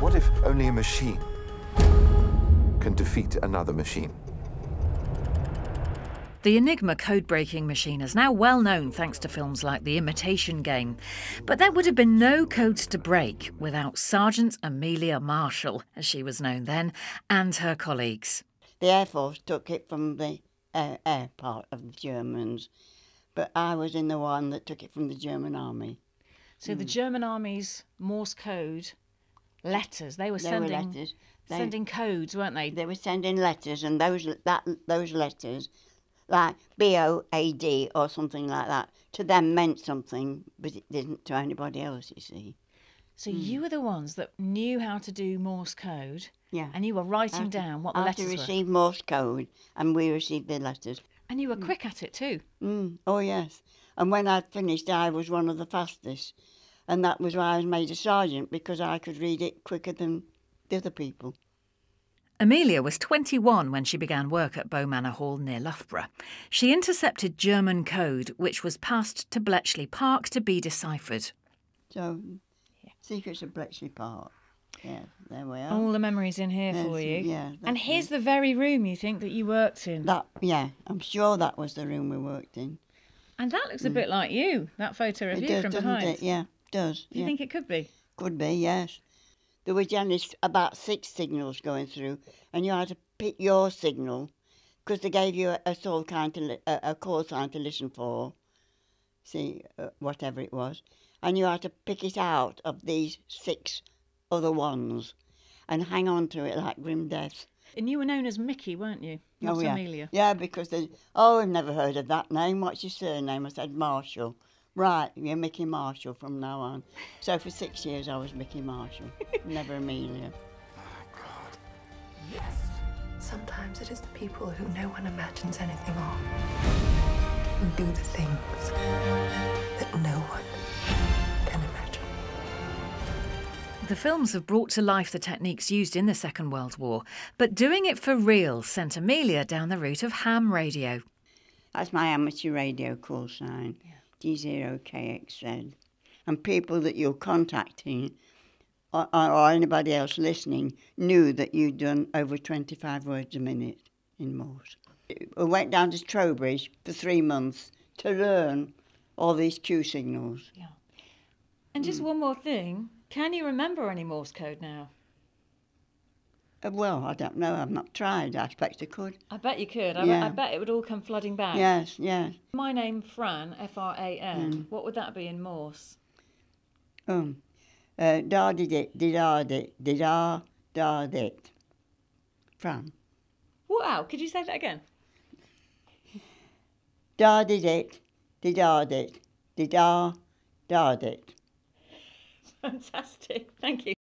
What if only a machine can defeat another machine? The Enigma code breaking machine is now well known thanks to films like The Imitation Game. But there would have been no codes to break without Sergeant Amelia Marshall, as she was known then, and her colleagues. The Air Force took it from the air, air part of the Germans, but I was in the one that took it from the German army. So the hmm. German army's Morse code letters, they were They sending were letters. They, sending codes, weren't they? they were sending letters, and those that those letters, like B O A D or something like that, to them meant something, but it didn't to anybody else. You see. So you were the ones that knew how to do Morse code Yeah. and you were writing After- down what the after letters were. received Morse code, and we received the letters. And you were quick at it too. Mm, oh yes. And when I'd finished, I was one of the fastest, and that was why I was made a sergeant because I could read it quicker than the other people. Amelia was 21 when she began work at Beaumanor Hall near Loughborough. She intercepted German code, which was passed to Bletchley Park to be deciphered. So, Secrets of Bletchley Park. Yeah, there we are. All the memories in here Yes, for you. yeah, and that's here's the very room you think that you worked in. That yeah, I'm sure that was the room we worked in. and that looks a mm. bit like you, that photo of it you does, from doesn't behind. it? Yeah, it does. Do you yeah. think it could be? Could be, yes. There were generally about six signals going through, and you had to pick your signal because they gave you a, a sort of kind to li- a, a call sign to listen for, see uh, whatever it was, and you had to pick it out of these six other ones, and hang on to it like grim death. And you were known as Mickey, weren't you? Not oh yeah, Amelia. yeah, because they oh I've never heard of that name. What's your surname? I said Marshall. Right, you're Mickey Marshall from now on. So for six years I was Mickey Marshall, never Amelia. My God. Yes. Sometimes it is the people who no one imagines anything of who do the things that no one can imagine. The films have brought to life the techniques used in the Second World War, but doing it for real sent Amelia down the route of ham radio. That's my amateur radio call sign, D0KXZ. And people that you're contacting or, or anybody else listening knew that you'd done over 25 words a minute in Morse. We went down to Trowbridge for three months to learn all these Q signals. Yeah. And just hmm. one more thing can you remember any Morse code now? Uh, Well, I don't know. I've not tried. I expect I could. I bet you could. I, Yeah. I bet it would all come flooding back. Yes, yes. My name, Fran, F R A N. What would that be in Morse? Um, uh, da did it, did da did, did da da. Fran. Wow, could you say that again? Da did it, did da did, did da da. Fantastic. Thank you.